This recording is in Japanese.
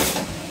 あ。